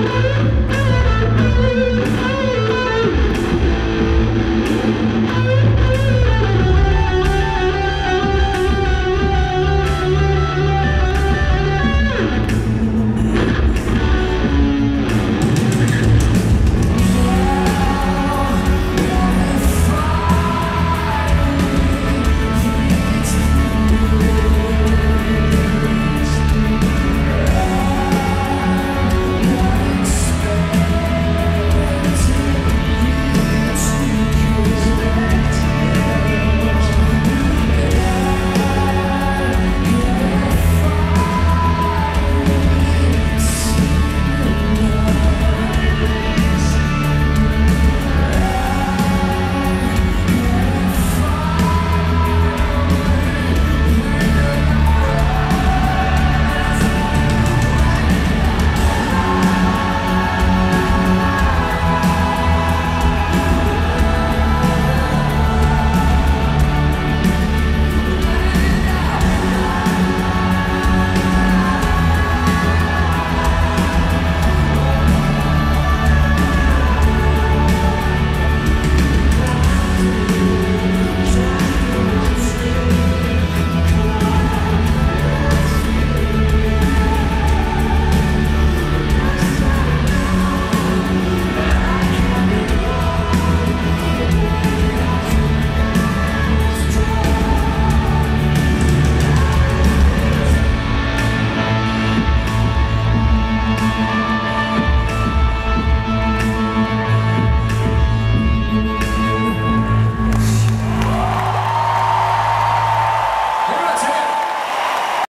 Música